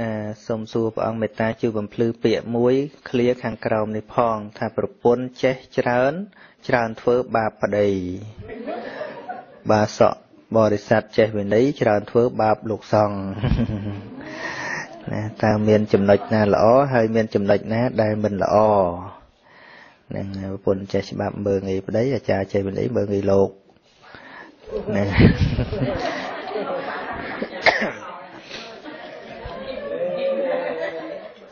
ណាសូមសួរព្រះអង្គមេត្តាជួយបំភ្លឺពាក្យមួយឃ្លាខាងក្រោមនេះផង ថាប្រពន្ធចេះច្រើន ច្រើនធ្វើបាបប្តីបាសកបរិស័ទចេះវិន័យច្រើនធ្វើបាបលោកសង្ឃណាតើមានចំណុចណាល្អហើយមានចំណុចណាដែលមិនល្អនឹងប្រពន្ធចេះច្បាប់មើងងាយប្តីអាចារ្យចេះវិន័យមើងងាយលោកណា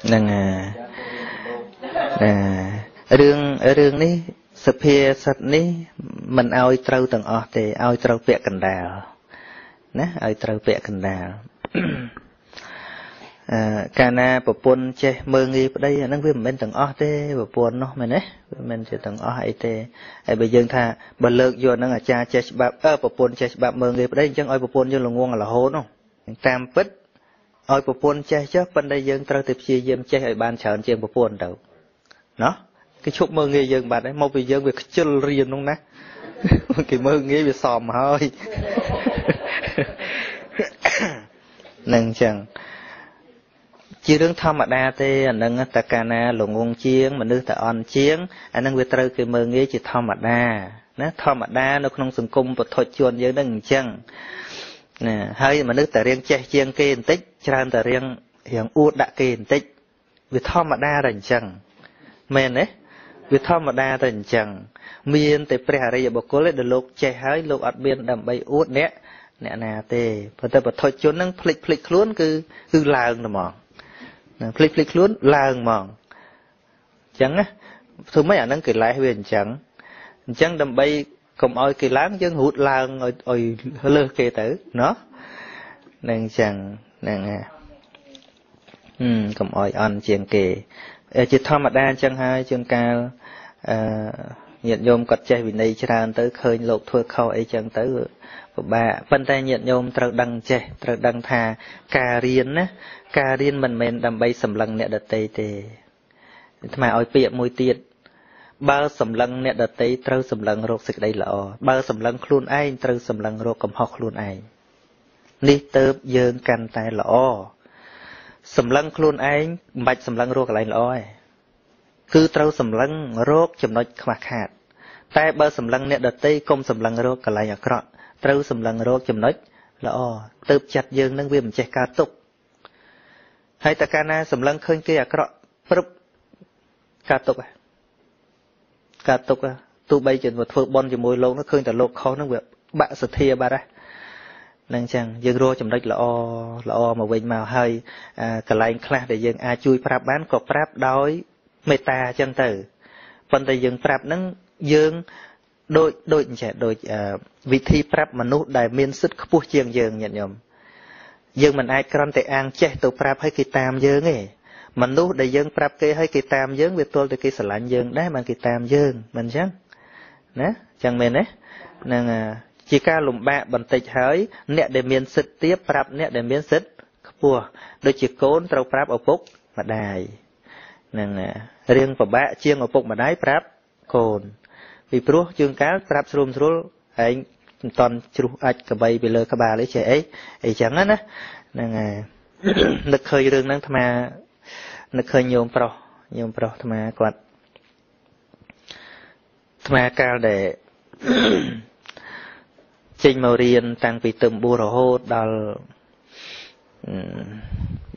ហ្នឹងណារឿងរឿងនេះសភាសិទ្ធនេះមិនឲ្យត្រូវទាំងអស់ទេឲ្យត្រូវពាក់កណ្ដាលណាឲ្យត្រូវពាក់កណ្ដាលអឺកាលណាប្រពន្ធចេះមើងងាយប្តីអាហ្នឹងវាមិនមែនទាំងអស់ទេប្រពន្ធនោះមែនទេវាមិនជាទាំងអស់អីទេហើយបើយើងថាបើលើកយកហ្នឹងអាចារ្យចេះច្បាប់អឺប្រពន្ធចេះច្បាប់មើងងាយប្តីអញ្ចឹងឲ្យប្រពន្ធយើងល្ងងរហូតនោះតាមពិត ឲ្យប្រពន្ធចេះចុះប៉ុន្តែយើងត្រូវតែព្យាយាមចេះឲ្យបានច្រើនជាងប្រពន្ធទៅណោះគេឈប់មើងងាយយើងបាត់ហើយមកពីយើងវាខ្ជិលរៀននោះណាគេមើងងាយវាសមហើយនឹងចឹងជារឿងធម្មតាទេអានឹងតកាណាលងងជាងមនុស្សតែអន់ជាងអានឹងវាត្រូវគេមើងងាយជាធម្មតាណាធម្មតានៅក្នុងសង្គមពធជនយើងនឹងអញ្ចឹង ណាហើយមនុស្សតែរៀងចេះជាងគេបន្តិចច្រើនតែរៀងរៀងអួតដាក់គេបន្តិចវាធម្មតាតែអញ្ចឹងមែនទេវាធម្មតាតែអញ្ចឹងមានតែព្រះអរិយបុគ្គលដែលលោកចេះហើយលោកអត់មានដើម្បីអួតអ្នកអ្នកណាទេប៉ុន្តែបទជននឹងភ្លេចភ្លេចខ្លួនគឺគឺឡើងតែហ្មងភ្លេចភ្លេចខ្លួនឡើងហ្មងអញ្ចឹងណាធ្វើម៉េចអានឹងកិលេសវាអញ្ចឹងអញ្ចឹងដើម្បី កុំឲ្យគេឡើងយើងរត់ឡើងឲ្យឲ្យលើសគេទៅណោះនឹងអញ្ចឹងហ្នឹងហើយហឹមកុំឲ្យអន់ជាងគេជាធម្មតាអញ្ចឹងហើយជាងកាលអឺញាតិញោមគាត់ចេះវិន័យច្រើនទៅឃើញលោកធ្វើខុសអីចឹងទៅពិបាកប៉ុន្តែញាតិញោមត្រូវដឹងចេះត្រូវដឹងថាការរៀនណាការរៀនមិនមែនដើម្បីសម្លឹងអ្នកដតីទេអាត្មាឲ្យពាក្យមួយទៀត បើសម្លឹងអ្នកដតីត្រូវសម្លឹងរកសេចក្តីល្អបើសម្លឹងខ្លួនឯងត្រូវសម្លឹងរកកំហុសខ្លួនឯងនេះទៅយើងកាន់តែល្អសម្លឹងខ្លួនឯងមិនបាច់សម្លឹងរកកន្លែងល្អទេគឺត្រូវសម្លឹងរកចំណុចខ្វះខាត តែបើសម្លឹងអ្នកដតីកុំសម្លឹងរកកន្លែងអាក្រក់ត្រូវសម្លឹងរកចំណុចល្អទៅចិត្តយើងនឹងវាមិនចេះកើតទុកហើយតើកាលណាសម្លឹងឃើញគេអាក្រក់ព្រឹបកើតទុក កើតទុកទោះបីជាមកធ្វើបន់ជាមួយលោកនោះឃើញតែលោកខុសនឹងវាបាក់សទ្ធាបាត់ហើយនឹងចឹងយើងរកចំណុចល្អល្អមកវិញមកហើយកន្លែងខ្លះដែលយើងអាចជួយប្រាប់បានក៏ប្រាប់ដោយមេត្តាអញ្ចឹងទៅប៉ុន្តែយើងប្រាប់ហ្នឹងយើងដូចដូចអញ្ចឹងដូចវិធីប្រាប់មនុស្សដែលមានសិទ្ធិខ្ពស់ជាងយើងញាតិញោមយើងមិនអាចគ្រាន់តែអាងចេះទៅប្រាប់ឲ្យគេតាមយើងទេ មនុស្សដែលយើងប្រាប់គេឲ្យគេតាមយើងវាទល់តែគេស្រឡាញ់យើងដែរបានគេតាមយើងមិនអញ្ចឹងណាអញ្ចឹងមែនទេនឹងជាការលំបាកបន្តិចហើយ អ្នកដែលមានសិទ្ធិទាបប្រាប់អ្នកដែលមានសិទ្ធិខ្ពស់ដូចជាកូនត្រូវប្រាប់ឪពុកម្ដាយនឹងរៀងពិបាកជាងឪពុកម្ដាយប្រាប់កូនពីព្រោះជើងកាលប្រាប់ស្រួលស្រួលឯងមិនតន់ជ្រុះអាចកបីពីលើក្បាលអីចេះអីអីចឹងណាហ្នឹងហើយនឹកឃើញរឿងហ្នឹងអាត្មា នឹកឃើញញោមប្រុសញោមប្រុសអាត្មាគាត់អាត្មាកាលដែលចេញមករៀនតាំងពីទឹម4រហូតដល់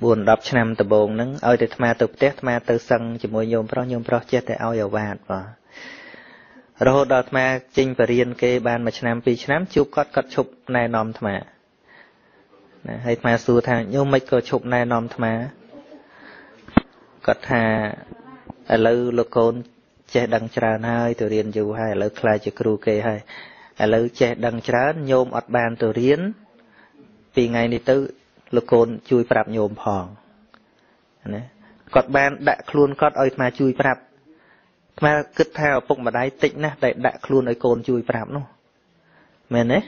4 10ឆ្នាំដំបូងហ្នឹងឲ្យតែអាត្មាទៅផ្ទះអាត្មាទៅសឹងជាមួយញោមប្រុសញោមប្រុសចេះតែឲ្យអាវ៉ាតបាទរហូតដល់អាត្មាចេញបរៀនគេបានមួយឆ្នាំពីរឆ្នាំជួបគាត់គាត់ឈប់ណែនាំអាត្មាណាហើយអាត្មាសួរថាញោមមិនក៏ឈប់ណែនាំអាត្មា គាត់ថាឥឡូវលោកកូនចេះដឹងច្រើនហើយទៅរៀនយូរហើយឥឡូវខ្លាចជាគ្រូគេហើយឥឡូវចេះដឹងច្រើនញោមអត់បានទៅរៀនពីថ្ងៃនេះទៅលោកកូនជួយប្រាប់ញោមផងណាគាត់បានដាក់ខ្លួនគាត់ឲ្យអាជួយប្រាប់អាគិតថាឪពុកម្ដាយតិចណាស់តែដាក់ខ្លួនឲ្យកូនជួយប្រាប់នោះមែនទេ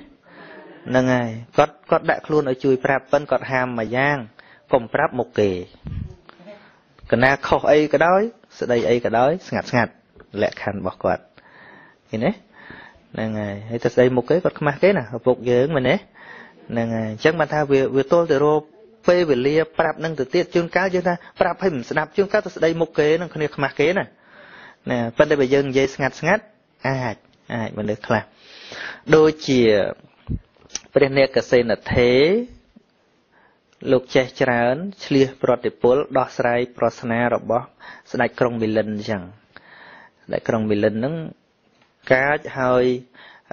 ហ្នឹងហើយគាត់គាត់ដាក់ខ្លួនឲ្យជួយប្រាប់ប៉ិនគាត់ហាមមួយយ៉ាងកុំប្រាប់មុខគេ កណាខុសអីក៏ដោយស្ដីអីក៏ដោយស្ងាត់ស្ងាត់លក្ខខណ្ឌរបស់គាត់ឃើញទេហ្នឹងហើយហើយទៅស្ដីមុខគេគាត់ខ្មាស់គេណាឪពុកយើងមែនទេហ្នឹងហើយអញ្ចឹងបានថាវាវាទល់ទៅរកពេលវេលាប្រាប់នឹងទៅទៀតជួនកាលយើងថាប្រាប់ឲ្យមិនស្ដាប់ជួនកាលទៅស្ដីមុខគេនឹងគ្នាខ្មាស់គេណាណាប៉ុន្តែបើយើងនិយាយស្ងាត់ស្ងាត់អាចអាចមនុស្សខ្លះដូចជាព្រះនេកសេនធេ លោកចេះច្រើនឆ្លៀសប្រតិពលដោះស្រាយប្រស្នារបស់ ស្ដេចក្រុងមីលិនអញ្ចឹងស្ដេចក្រុងមីលិនហ្នឹងកាចហើយ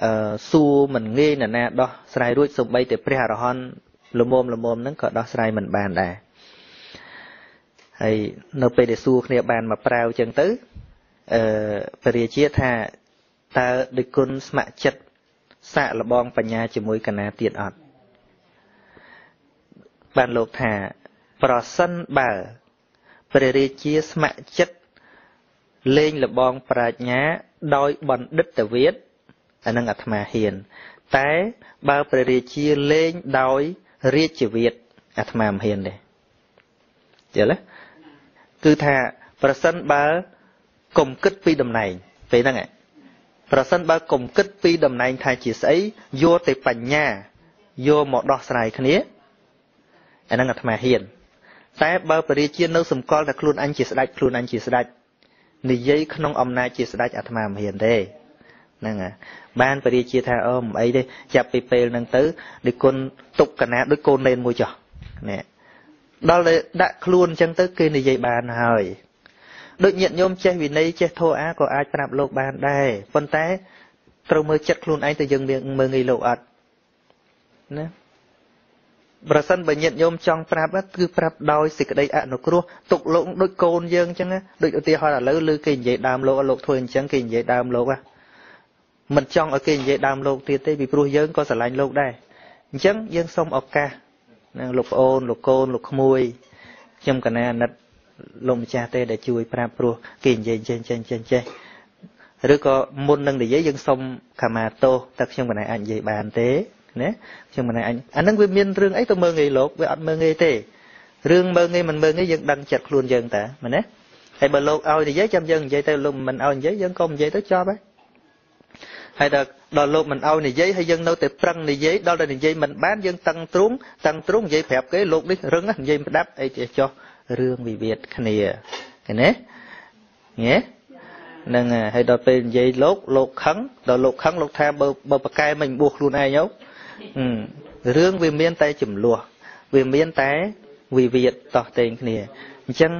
អឺសួរមិនងាយណាណាដោះស្រាយរួចសូម្បីតែព្រះអរហន្តលមមលមមហ្នឹងក៏ដោះស្រាយមិនបានដែរហើយនៅពេលដែលសួរគ្នាបានមកប្រាវអញ្ចឹងទៅអឺពរាជាថាតើដូចគុណស្ម័គ្រចិត្តសាកលបងបញ្ញាជាមួយកណាទៀតអត់ បានលោកថា ប្រសិនបើព្រះរាជាស្ម័គ្រចិត្តលេងលបងប្រាជ្ញា ដោយបណ្ឌិតវិទ្យអានឹងអាត្មាហ៊ាន តែបើព្រះរាជាលេងដោយរាជវិទ្យអាត្មាមិនហ៊ានទេយល់ទេគឺថាប្រសិនបើកុំគិតពីតំណែងពេលហ្នឹងប្រសិនបើកុំគិតពីតំណែងថាជាស្អីយកតែបញ្ញាយកមកដោះស្រាយគ្នា អាហ្នឹងអាត្មាហ៊ានតែបើបរិជានៅសម្គាល់ថាខ្លួនអញជាស្ដេចខ្លួនអញជាស្ដេចនិយាយក្នុងអំណាចជាស្ដេចអាត្មាមិនហ៊ានទេហ្នឹងហើយបានបរិជាថាអូមិនអីទេចាប់ពីពេលហ្នឹងទៅដូចគុណទុកកណាដូចកូននេនមួយចុះនេះដល់តែដាក់ខ្លួនអញ្ចឹងទៅគេនិយាយបានហើយដូចញាតិញោមចេះវិន័យចេះធម៌អាក៏អាចប្រាប់លោកបានដែរប៉ុន្តែត្រូវមើលចិត្តខ្លួនឯងទៅយើងមើលងាយលោកអត់ណា ប្រសិនបើញាតិញោមចង់ប្រាប់គឺប្រាប់ដោយសេចក្តីអនុគ្រោះទុកលោកដូចកូនយើងអញ្ចឹងដូចឧទាហរណ៍ឥឡូវឬគេនិយាយដើមលោកលោកធ្វើអញ្ចឹងគេនិយាយដើមលោកហ่ะមិនចង់ឲ្យគេនិយាយដើមលោកទៀតទេពីព្រោះយើងក៏ស្រឡាញ់លោកដែរអញ្ចឹងយើងសូមឱកាសនឹងលោកប្អូនលោកកូនលោកក្មួយខ្ញុំកណាអាណិតលោកម្ចាស់ទេដែលជួយប្រាប់ព្រោះគេនិយាយចេះចេះចេះចេះឬក៏មុននឹងនិយាយយើងសុំខមាទោសតែខ្ញុំកណាអាចនិយាយបានទេ ណាខ្ញុំមិនអញអានឹងវាមានរឿងអីទៅមើងងាយលោកវាអត់មើងងាយទេរឿងមើងងាយមិនមើងងាយយើងដឹងចិត្តខ្លួនយើងតាមែនទេហើយបើលោកឲ្យនិយាយចាំយើងនិយាយទៅលោកមិនឲ្យនិយាយយើងក៏និយាយទៅចប់ហើយហើយដល់ដល់លោកមិនឲ្យនិយាយហើយយើងនៅតែប្រឹងនិយាយដល់តែនិយាយមិនបានយើងតឹងទ្រូងតឹងទ្រូងនិយាយប្រាប់គេលោកនេះរឹងនិយាយប្រដាប់អីចេះចោះរឿងវិវាទគ្នាឃើញទេញ៉េហ្នឹងហើយដល់ពេលនិយាយលោកលោកខឹងដល់លោកខឹងលោកថាបើបើប្រកែមិនបួសខ្លួនឯងទៅ រឿងវាមានតែចំនួនវាមានតែវិវាទតោះតែងគ្នាអញ្ចឹង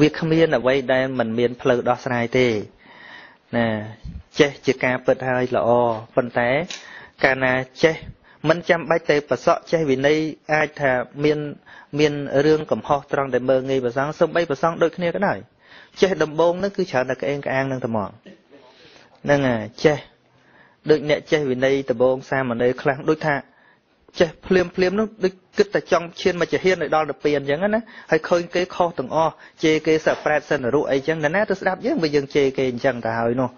វាគ្មានអ្វីដែលមិនមានផ្លូវដោះស្រាយទេណាចេះជាការពិតហើយល្អប៉ុន្តែកាលណាចេះមិនចាំបាច់តែប្រសក់ចេះវិន័យអាចថាមានមានរឿងកំហុសត្រង់ដែលមើងងាយប្រសងសំបីប្រសងដូចគ្នាក៏ដោយចេះដំបងនឹងគឺច្រើនតែក្អេងក្អាងនឹងតែមកហ្នឹងហើយចេះ ដូចអ្នកចេះវិន័យដបងសាមណេរខ្លះដូចថាចេះភ្លាមភ្លាមនោះដូចគិតតែចង់ឈានមកជាហ៊ានឲ្យដល់ទៅពីអញ្ចឹងណាហើយឃើញគេខុសទាំងអស់ជេរគេសប្រែតសិនរុអីចឹងណាទៅស្ដាប់យើងបើយើងជេរគេអញ្ចឹងទៅហើយនោះ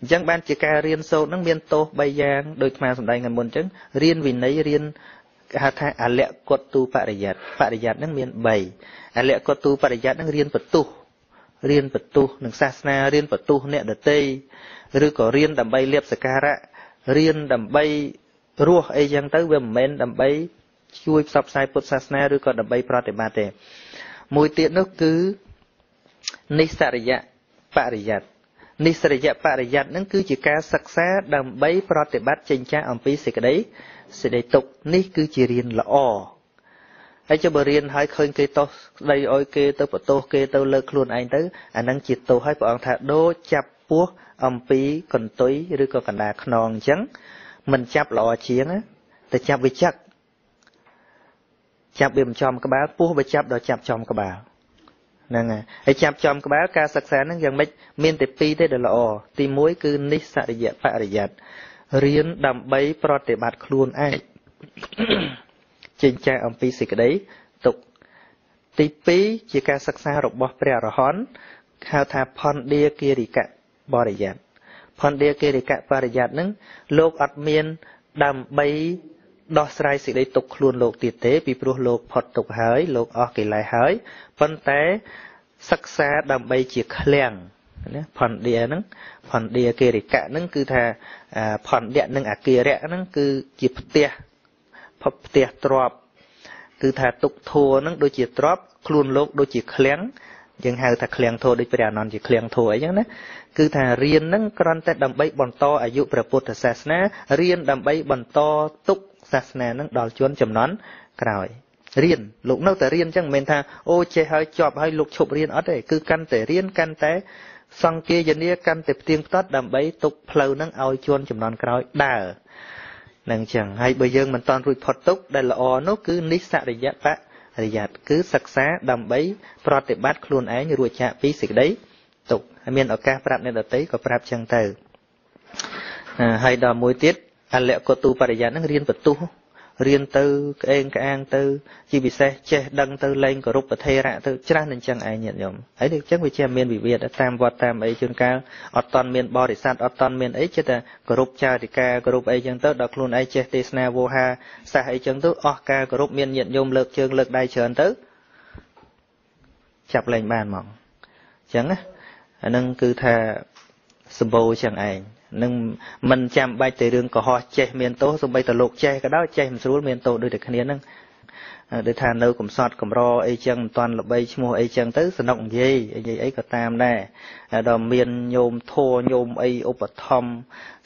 អញ្ចឹងបានជាការរៀនសូត្រនឹងមានទោស3យ៉ាងដូចអាសម្ដែងខាងមុនអញ្ចឹងរៀនវិន័យរៀនគេហៅថាអលៈកតទូបរិយ័តបរិយ័តនឹងមាន3អលៈកតទូបរិយ័តនឹងរៀនបទុះ រៀនបទុះនឹងសាសនារៀនបទុះអ្នកដតីឬក៏រៀនដើម្បីលៀបសការៈរៀនដើម្បីរស់អីចឹងទៅវាមិនមែនដើម្បីជួយផ្សព្វផ្សាយពុទ្ធសាសនាឬក៏ដើម្បីប្រតិបត្តិទេមួយទៀតនោះគឺនិស្សរិយៈបរិយ័តនិស្សរិយៈបរិយ័តនឹងគឺជាការសិក្សាដើម្បីប្រតិបត្តិចេញចាស់អំពីសេចក្តីសេចក្តីទុកនេះគឺជារៀនល្អ ហើយចុះបើរៀនហើយឃើញគេតោះស្ដីឲ្យគេទៅបន្ទោសគេទៅលើកខ្លួនឯងទៅអានឹងជាទោសហើយព្រះអង្គថាដូចចាប់ពោះអំពីកន្ទុយឬក៏កណ្ដាលខ្នងអញ្ចឹងមិនចាប់ល្អជាងតែចាប់វាចឹកចាប់វាមិនចំក្បាលពោះវាចាប់ដល់ចាប់ចំក្បាលហ្នឹងហើយហើយចាប់ចំក្បាលការសិក្សាហ្នឹងយ៉ាងម៉េចមានតែពីរទេដែលល្អទី1គឺនិស្សរិយបរិយ័តរៀនដើម្បីប្រតិបត្តិខ្លួនឯង ចេញចែកអំពីសេចក្តីទុកទី2ជាការសិក្សារបស់ព្រះអរហន្តហៅថាផនឌាគិរិកៈបរិយ័តផនឌាគិរិកៈបរិយ័តនឹងលោកអត់មានដើម្បីដោះស្រាយសេចក្តីទុកខ្លួនលោកទៀតទេពីព្រោះលោកផុតទុកហើយ លោកអស់កិលេសហើយប៉ុន្តែសិក្សាដើម្បីជាឃ្លាំងណាផនឌាហ្នឹងផនឌាគិរិកៈហ្នឹងគឺថាផនឌៈនិងអគិរៈហ្នឹងគឺជាផ្ទះ ផ្ទះទ្រប គឺថាទុកធัวនឹងដូចជាទ្របខ្លួនលោកដូចជាឃ្លាំងយើងហៅថាឃ្លាំងធัวដូចព្រះអនន្តជាឃ្លាំងធัวអីចឹងណាគឺថារៀននឹងគ្រាន់តែដើម្បីបន្តអាយុព្រះពុទ្ធសាសនារៀនដើម្បីបន្តទុកសាសនានឹងដល់ជនចំនួនក្រោយរៀនលោកនៅតែរៀនចឹងមិនមែនថាអូចេះហើយជាប់ហើយលោកឈប់រៀនអត់ទេគឺកាន់តែរៀនកាន់តែសង្គាយនាកាន់តែផ្ទៀងផ្ទាត់ដើម្បីទុកផ្លូវនឹងឲ្យជនចំនួនក្រោយដើរ នឹងចឹងហើយបើយើងមិនតន់រួចផុតទុកដែលល្អនោះគឺនិស្សរិយបរិយ័តគឺសិក្សាដើម្បីប្រតិបត្តិខ្លួនឯងរួចចាកពីសេចក្តីទុកហើយមានឱកាសប្រាប់អ្នកដតីក៏ប្រាប់ចឹងទៅហើយដល់មួយទៀតអលកតុបរិយ័តនឹងរៀនបន្ទុះ រៀនទៅក្អេងក្អាងទៅ ជាពិសេសចេះដឹងទៅលែងគោរពប្រធេរៈទៅច្រើនអញ្ចឹងឯងញាតិញោមហើយអញ្ចឹងវាជាមានវិវាទតាមវត្តតាមអីជួនកាលអត់តន់មានបរិស័ទអត់តន់មានអីចិត្តតែគោរពចារិកាគោរពអីចឹងទៅដល់ខ្លួនឯងចេះទេសនាវោហាសាសអីចឹងទៅអស់ការគោរពមានញាតិញោមលើកជើងលើកដៃច្រើនទៅចាប់លែងបានហ្មងអញ្ចឹងណាអានឹងគឺថាសម្បូរចឹងឯង នឹងមិនចាំបាច់តែរឿងកុហកចេះមានទោសសូម្បីតែលោកចេះក៏ដោយចេះមិនស្រួលមានទោសដូចតែគ្នាហ្នឹងដូចថានៅកំសត់កំរអីចឹងមិនតាន់ល្បីឈ្មោះអីចឹងទៅសនុកនិយាយនិយាយអីក៏តាមដែរដល់មានញោមធัวញោមអីឧបត្ថម្ភ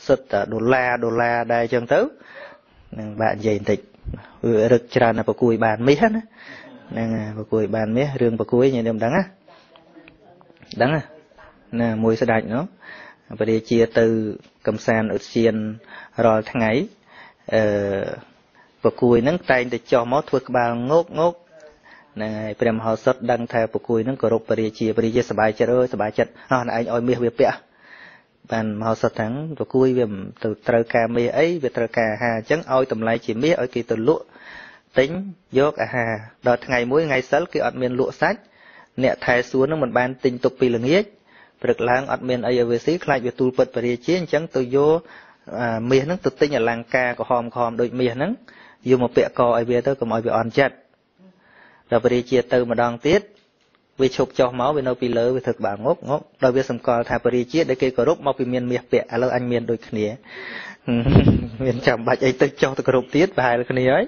សិតតែដុល្លារដុល្លារដែរចឹងទៅនឹងបាក់និយាយបន្តិចវារឹកច្រើនតែប្រគួយបានមាសណាហ្នឹងប្រគួយបានមាសរឿងប្រគួយញ៉ែខ្ញុំដឹងណាដឹងណាមួយស្ដាច់នោះ បរិជាទៅកំសាន្តឧទ្យានរាល់ថ្ងៃអឺប្រគួយហ្នឹងតែងតែចុះមកធ្វើក្បាលងោកងោកហ្នឹងហើយព្រះមហោសថដឹងថាប្រគួយហ្នឹងគោរពបរិជាបរិជាសบายចិត្តអើយសบายចិត្តអស់ឯងឲ្យមាសវាពាក់បានមហោសថទាំងប្រគួយវាទៅត្រូវការមាសអីវាត្រូវការអាហារអញ្ចឹងឲ្យតម្លៃជាមាសឲ្យគេទៅលក់ទិញយកអាហារដល់ថ្ងៃមួយថ្ងៃសិលគេអត់មានលក់សាច់អ្នកថែសួននឹងមិនបានទិញទុកពីល្ងាច ព្រឹកឡើងអត់មានអីឲ្យវាស៊ីខ្លាចវាទូលពិតបរិជាអញ្ចឹងទៅយកមាសហ្នឹងទៅទិញអលង្ការក្រហមក្រហមដូចមាសហ្នឹងយកមកពាក់កឲ្យវាទៅកុំឲ្យវាអន់ចិត្តដល់បរិជាទៅម្ដងទៀតវាឈប់ចុះមកវានៅពីលើវាធ្វើក្បាលងប់ងប់ដល់វាសម្គាល់ថាបរិជាដែលគេគោរពមកពីមានមាសពាក់ឥឡូវអញមានដូចគ្នាមានចាំបាច់អីទៅចុះទៅគោរពទៀតប្រហែលគ្នាហើយ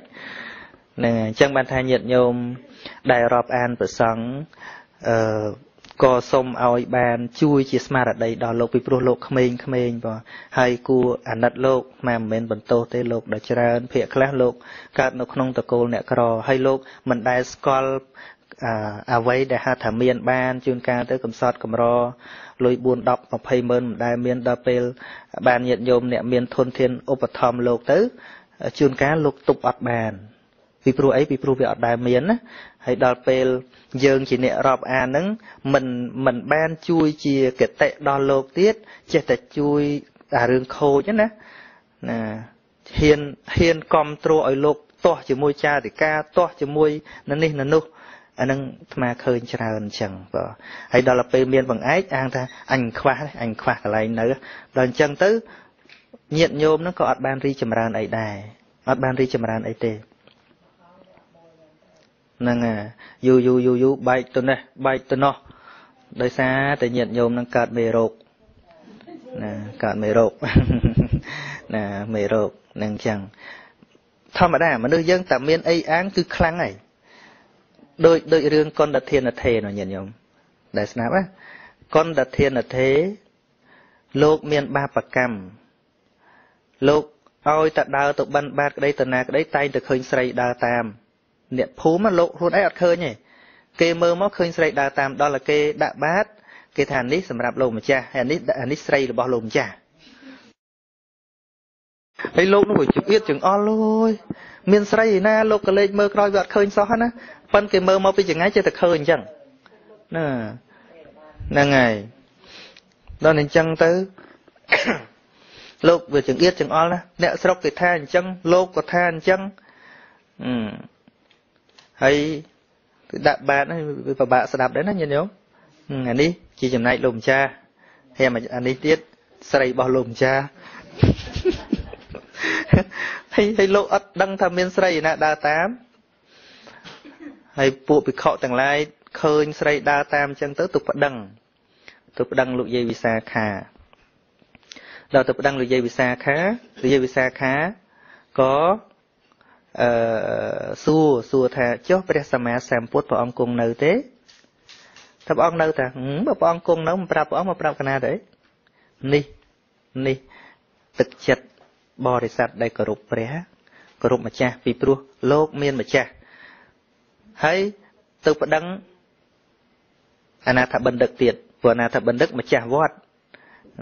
ហ្នឹងហើយអញ្ចឹងបានថាញាតិញោមដែលរាប់អានប្រសង់អឺ ក៏សូមឲ្យបានជួយជាស្មារតីដល់លោកពីព្រោះលោកក្មេងក្មេងបងហើយគួរអាណិតលោកមិនមែនបន្ទោសទេលោកដ៏ច្រើនភាកខ្លះលោកកើតនៅក្នុងតកូលអ្នកក្រហើយលោកមិនដែលស្គាល់អ្វីដែលហៅថាមានបានជួនកាលទៅកំសត់កំរលុយ4 10 20ម៉ឺនមិនដែលមានដល់ពេលបានញាតញោមអ្នកមានធនធានឧបត្ថម្ភលោកទៅជួនកាលលោកទប់អត់បានពីព្រោះអីពីព្រោះវាអត់ដែលមានណា ហើយដល់ពេលយើងជាអ្នករាប់អានហ្នឹងមិនមិនបានជួយជាកតិដល់លោកទៀតចេះតែជួយអារឿងខូចណាណាហ៊ានហ៊ានគ្រប់គ្រងឲ្យលោកទាស់ជាមួយចារិកាទាស់ជាមួយនៅនេះនៅនោះអានឹងអាត្មាឃើញច្រើនអញ្ចឹងបាទហើយដល់ពេលមានបង្អែកអាងថាអញខ្វះអញខ្វះកន្លែងនៅដល់អញ្ចឹងទៅញាតញោមហ្នឹងក៏អត់បានរីចម្រើនអីដែរអត់បានរីចម្រើនអីទេ ហ្នឹងយូរយូរយូរយូរបែកទៅនេះបែកទៅនោះដោយសារតែញាតញោមនឹងកើតមេរោគណាកើតមេរោគណាមេរោគនឹងចឹងធម្មតាមនុស្សយើងតែមានអីអាងគឺខ្លាំងហើយដូចដូចរឿងកុណ្ឌធានធេនោះញាតិញោមដែលស្នាប់ណាកុណ្ឌធានធេលោកមានបាបកម្មលោកឲ្យតែដើរទៅបិណ្ឌបាតក្តីទៅណាក្តីតែងតែឃើញស្រីដើរតាម អ្នកភូមិលោកខ្លួនឯងអត់ឃើញទេគេមើលមកឃើញស្រីដើរតាមដល់តែគេដាក់បាតគេថានេះសម្រាប់លោកម្ចាស់ហើយនេះអានេះស្រីរបស់លោកម្ចាស់ហើយលោកនោះវាជៀតចង្អល់លយមានស្រីឯណាលោកក៏លេចមើលក្រោយវាអត់ឃើញសោះណាប៉ិនគេមើលមកពីចង្អាយចេះតែឃើញអញ្ចឹងណាហ្នឹងហើយដល់អញ្ចឹងទៅលោកវាចង្អៀតចង្អល់ណាអ្នកស្រុកគេថាអញ្ចឹងលោកក៏ថាអញ្ចឹងអឺ ហើយគឺដាក់បាតហ្នឹងវាពិបាកស្ដាប់ដែរណាញាតិញោមអានេះជាចំណែកលោកម្ចាស់ហើយអានេះទៀតស្រីរបស់លោកម្ចាស់ហើយហើយលោកអត់ដឹងថាមានស្រីណាដើរតាមហើយពួកភិក្ខុទាំងឡាយឃើញស្រីដើរតាមអញ្ចឹងទៅទៅប្តឹងទៅប្តឹងលោកយាយវិសាខាដល់ទៅប្តឹងលោកយាយវិសាខាលោកយាយវិសាខាក៏អឺ សួរសួរថាចុះព្រះសម្មាសម្ពុទ្ធព្រះអង្គគង់នៅទេថាព្រះអង្គនៅតាបើព្រះអង្គគង់នៅមិនប្រាប់ព្រះអង្គមកប្រាប់កណាទៅនេះនេះទឹកចិត្តបរិស័ទដែលគោរពព្រះគោរពម្ចាស់ពីព្រោះលោកមានម្ចាស់ហើយទៅប្តឹងអនាថបណ្ឌិតទៀតព្រោះអនាថបណ្ឌិតម្ចាស់វត្ត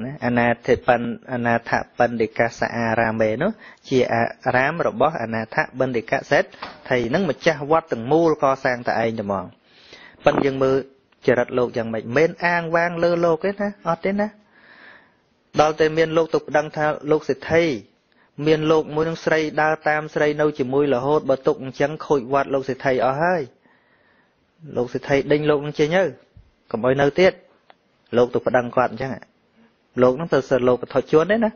ណាអនាថបណ្ឌអនាថបណ្ឌិកសអារាមេនោះជាអារាមរបស់អនាថបណ្ឌិកសេដ្ឋថៃនឹងម្ចាស់វត្តទាំងមូលកសាងតែឯងតែហ្មងប៉ិនយើងមើលចរិតលោកយ៉ាងម៉េចមិនអាងវាងលើលោកទេណាអត់ទេណាដល់តែមានលោកទៅប្តឹងថាលោកសិទ្ធិមានលោកមួយនឹងស្រីដើរតាមស្រីនៅជាមួយរហូតបើទុកអញ្ចឹងខូចវត្តលោកសិទ្ធិអស់ហើយលោកសិទ្ធិដេញលោកនឹងចេញទៅកុំឲ្យនៅទៀតលោកទៅប្តឹងគាត់អញ្ចឹង លោកនឹងទៅសិលលោកបថុជួនទេណា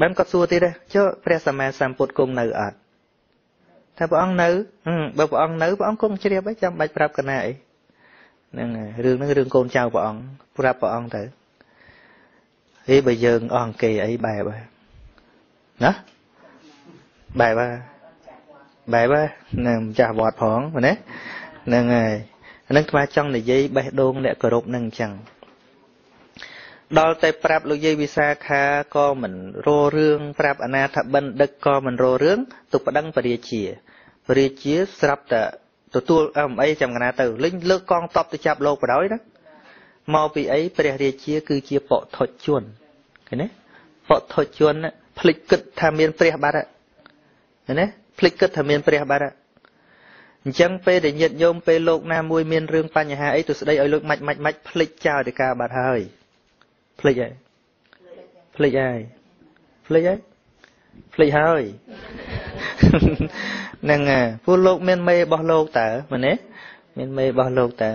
បានគាត់សួរទៀតចុះព្រះសម្មាសម្ពុទ្ធគង់នៅអត់ថាព្រះអង្គនៅបើព្រះអង្គនៅព្រះអង្គគង់ជ្រាបហើយចាំបាច់ប្រាប់កណាអីហ្នឹងរឿងហ្នឹងរឿងកូនចៅព្រះអង្គប្រាប់ព្រះអង្គទៅហេបើយើងអស់គេអីបែបណាបែបបែបនឹងម្ចាស់វត្តផងណាហ្នឹងហើយហ្នឹងថ្មចង់និយាយបេះដូងអ្នកគោរពនឹងអញ្ចឹង ដល់តែប្រាប់លោកយាយវិសាខាក៏មិនរោរឿងប្រាប់អនាថបណ្ឌិតក៏មិនរោរឿងទុកប្តឹងពរាជាពរាជាស្រាប់តែទទួលអំអីចាំកណាទៅលេងលើកកងតបទៅចាប់លោកបដ ாய் ណាមកពីអីព្រះរាជា គឺជាបថុជនឃើញទេបថុជនភ្លេចគិតថាមានព្រះបាត់ឃើញទេភ្លេចគិតថាមានព្រះបាត់អញ្ចឹងពេលដែលញាតញោមពេលលោកណាមួយមានរឿងបញ្ហាអីទៅស្ដីឲ្យលោកម៉ាច់ម៉ាច់ម៉ាច់ភ្លេចចោលទៅការបាត់ហើយ ភ្លេចហើយភ្លេចហើយភ្លេចហើយភ្លេចហើយហ្នឹងព្រោះលោកមានមេរបស់លោកតើមែនទេមានមេរបស់លោកតើ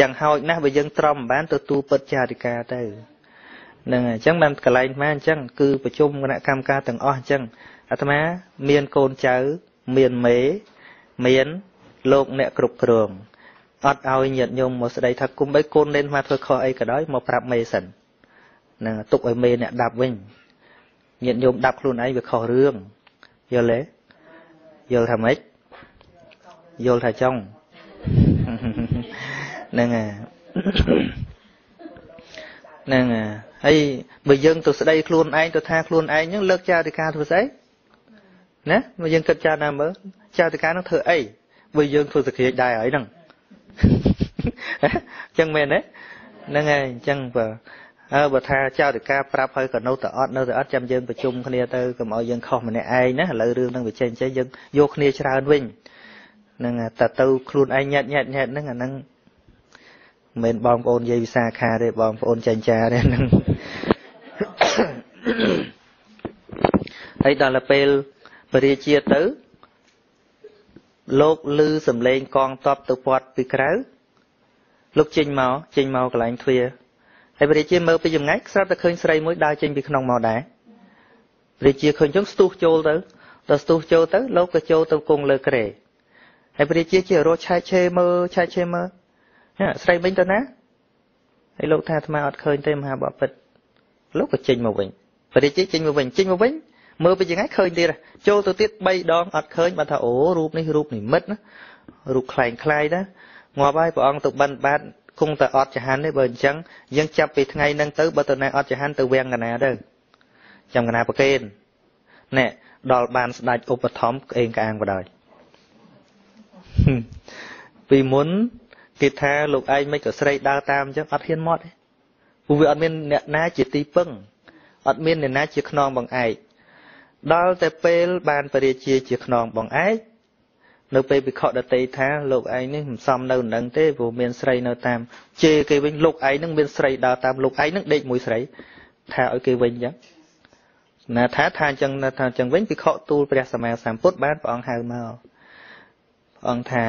យ៉ាងហោចណាស់បើយើងទ្រាំមិនបានទៅទូពិតចារិកាទៅហ្នឹងអញ្ចឹងបានកន្លែងមកអញ្ចឹងគឺប្រជុំគណៈកម្មការទាំងអស់អញ្ចឹងអាត្មាមានកូនចៅមានមេមានលោកអ្នកគ្រប់គ្រងអត់ឲ្យញាតញោមមកស្ដីថាគុំបីកូននេនមកធ្វើខុសអីក៏ដោយមកប្រាប់មេសិន ហ្នឹងទុកឲ្យមេអ្នកដាប់វិញញាតញោមដាប់ខ្លួនឯងវាខុសរឿងយល់ទេយល់ថាម៉េចយល់ថាចង់ហ្នឹងហើយហ្នឹងហើយបើយើងទៅស្ដីខ្លួនឯងទៅថាខ្លួនឯងហ្នឹងលើកចារិកាធ្វើស្អីណាបើយើងគិតចាណាមើលចារិកានឹងធ្វើអីបើយើងធ្វើសក្តិដែរហើយហ្នឹងអញ្ចឹងមែនទេហ្នឹងហើយអញ្ចឹងបើ អើបើថាចៅតិកាប្រាប់ហើយក៏នៅតែអត់នៅតែអត់ចាំយើងប្រជុំគ្នាទៅកុំឲ្យយើងខុសម្នាក់ឯងណាឥឡូវរឿងហ្នឹងវាចេញចេះយើងយកគ្នាច្រើនវិញហ្នឹងតែទៅខ្លួនឯងញាត់ញាត់ញាត់ហ្នឹងអាហ្នឹងមិនមែនបងប្អូនយាយវិសាខាទេបងប្អូនចាញ់ចាទេហ្នឹងហើយដល់ពេលបរិជាទៅលោកឮសំឡេងកងតបទៅពាត់ពីក្រៅលោកចេញមកចេញមកកន្លែងទ្វារ ហើយព្រះរាជាមើលពីចម្ងាយស្រាប់តែឃើញស្រីមួយដើរចេញពីក្នុងមកដែរព្រះរាជាឃើញចឹងស្ទុះចូលទៅដល់ស្ទុះចូលទៅលោកក៏ចូលទៅគង់លើគ្រែហើយព្រះរាជាជារត់ឆែកឆេមើលឆែកឆេមើលស្រីវិញទៅណាហើយលោកថាអាត្មាអត់ឃើញទេមហាបពិតលោកក៏ចេញមកវិញព្រះរាជាចេញមកវិញចេញមកវិញមើលពីយ៉ាងណាឃើញទៀតចូលទៅទៀត3ដងអត់ឃើញបើថាអូរូបនេះរូបនិមិត្តណារូបខ្លែងខ្លាយណាងាប់ហើយព្រះអង្គទៅបិណ្ឌបាត គង់តែអត់ចហានទេបើអញ្ចឹងយើងចាប់ពីថ្ងៃហ្នឹងទៅបើទៅណាអត់ចហានទៅវាំងកណាទៅចាំកណាប្រកេនណែដល់បានស្ដេចឧបត្ថម្ភក្អេងក្អាងបដ ாய் ពីមុនគេថាលោកឯងមិនក៏ស្រីដើរតាមអញ្ចឹងអត់ហ៊ានមកទេព្រោះវាអត់មានអ្នកណាជាទីពឹងអត់មានអ្នកណាជាខ្នងបងឯកដល់តែពេលបានបរិជាជាខ្នងបងឯក នៅពេលវិខដតីថាលោកឯងនេះមិនសមនៅនឹងទេព្រោះមានស្រីនៅតាមជេរគេវិញលោកឯងនឹងមានស្រីដើរតាមលោកឯងនឹងដេកមួយស្រី ថាឲ្យគេវិញអញ្ចឹងណាថាថាអញ្ចឹងថាអញ្ចឹងវិញវិខទូលព្រះសម្មាសម្ពុទ្ធបានព្រះអង្គហៅមកព្រះអង្គថា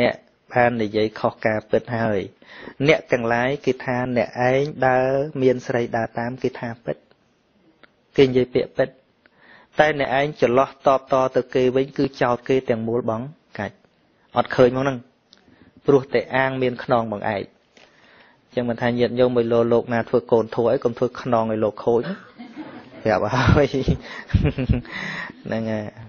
អ្នកបាននិយាយខុសការពិតហើយ អ្នកទាំងឡាយគេថាអ្នកឯងដើរមានស្រីដើរតាមគេថាពិតគេនិយាយពាក្យពិត តែអ្នកឯងច្រឡោះតបតទៅគេវិញគឺចោតគេទាំងមូលបងកាច់អត់ឃើញមកហ្នឹងព្រោះតែអាងមានខ្នងបងឯងចឹងមិនថាញាតញោមមួយលោលោកណាធ្វើកូនធួឲ្យកុំធ្វើខ្នងឲ្យលោកខូចប្រាប់ហើយហ្នឹងហើយ